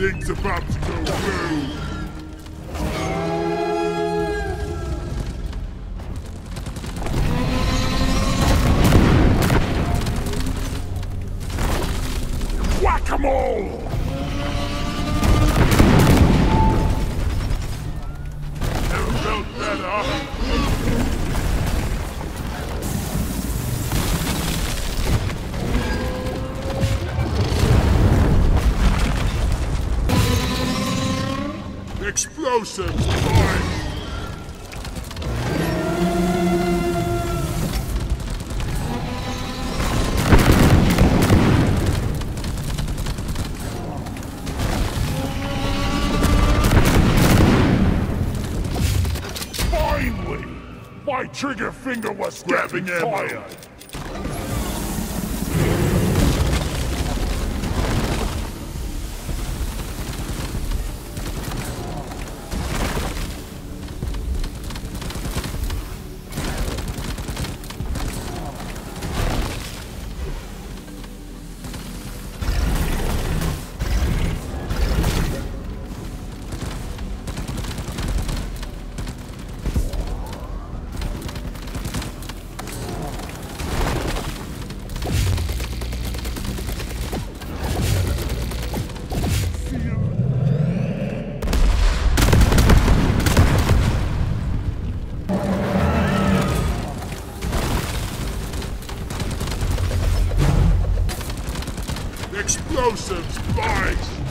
He's about to go blue. Whack-a-mole! Explosives! My trigger finger was grabbing ammo. Explosives, boys!